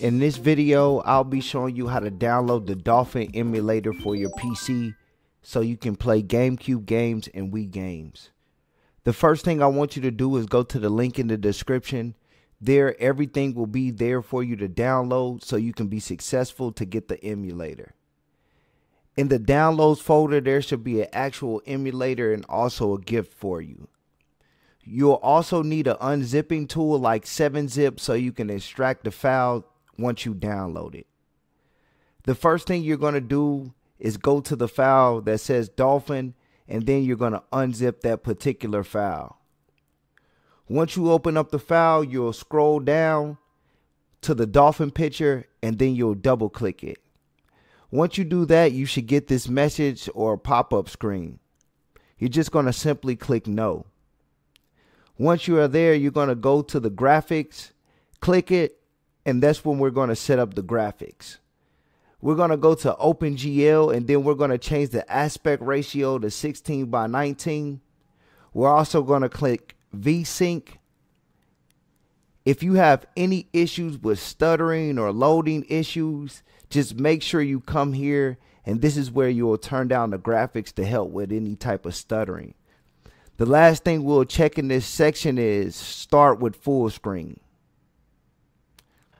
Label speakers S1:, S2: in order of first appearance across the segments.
S1: In this video, I'll be showing you how to download the Dolphin emulator for your PC so you can play GameCube games and Wii games. The first thing I want you to do is go to the link in the description. There, everything will be there for you to download so you can be successful to get the emulator. In the downloads folder, there should be an actual emulator and also a gift for you. You'll also need an unzipping tool like 7-zip so you can extract the file once you download it. The first thing you're going to do is go to the file that says Dolphin and then you're going to unzip that particular file. Once you open up the file, you'll scroll down to the Dolphin picture and then you'll double click it. Once you do that, you should get this message or pop up screen. You're just going to simply click no. Once you are there, you're going to go to the graphics, click it, and that's when we're going to set up the graphics. We're going to go to OpenGL and then we're going to change the aspect ratio to 16 by 19. We're also going to click VSync. If you have any issues with stuttering or loading issues, just make sure you come here and this is where you will turn down the graphics to help with any type of stuttering. The last thing we'll check in this section is start with full screen.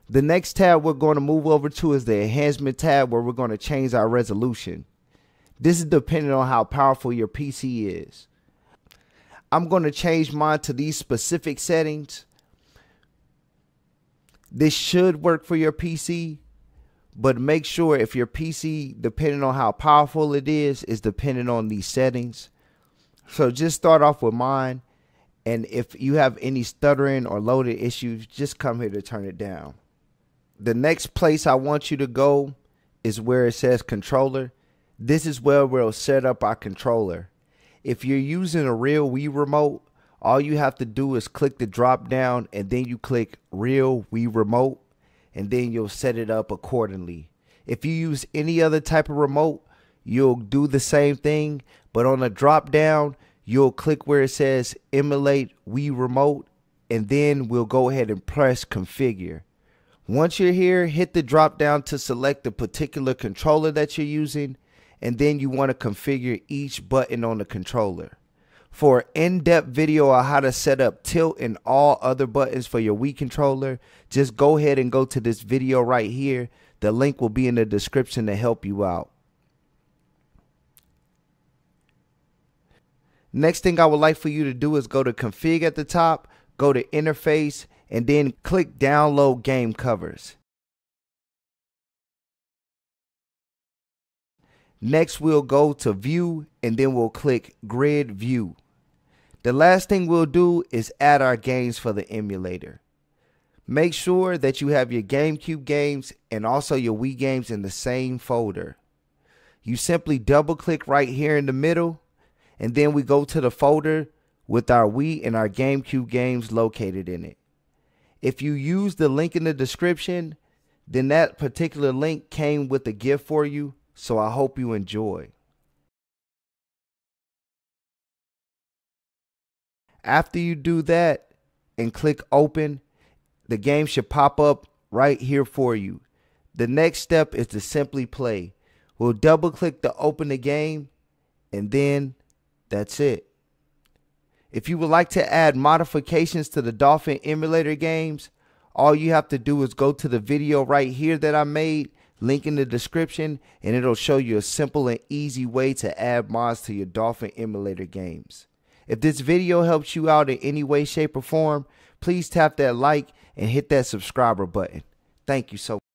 S1: The next tab we're going to move over to is the enhancement tab where we're going to change our resolution. This is depending on how powerful your PC is. I'm going to change mine to these specific settings. This should work for your PC, but make sure if your PC, depending on how powerful it is, is dependent on these settings. So just start off with mine. And if you have any stuttering or loaded issues, just come here to turn it down the next place I want you to go is where it says controller. This is where we'll set up our controller. If you're using a real Wii remote, all you have to do is click the drop down and then you click real Wii remote and then you'll set it up accordingly. If you use any other type of remote, you'll do the same thing, but on the drop down, you'll click where it says emulate Wii remote and then we'll go ahead and press configure. Once you're here, hit the drop down to select the particular controller that you're using, and then you want to configure each button on the controller. For an in-depth video on how to set up tilt and all other buttons for your Wii controller, just go ahead and go to this video right here. The link will be in the description to help you out. Next thing I would like for you to do is go to config at the top, go to interface, and then click download game covers. Next, we'll go to view and then we'll click grid view. The last thing we'll do is add our games for the emulator. Make sure that you have your GameCube games and also your Wii games in the same folder. You simply double click right here in the middle and then we go to the folder with our Wii and our GameCube games located in it. If you use the link in the description, then that particular link came with a gift for you. So I hope you enjoy. After you do that and click open, the game should pop up right here for you. The next step is to simply play. We'll double click to open the game and then that's it. If you would like to add modifications to the Dolphin emulator games, all you have to do is go to the video right here that I made, link in the description, and it'll show you a simple and easy way to add mods to your Dolphin emulator games. If this video helps you out in any way, shape, or form, please tap that like and hit that subscriber button. Thank you so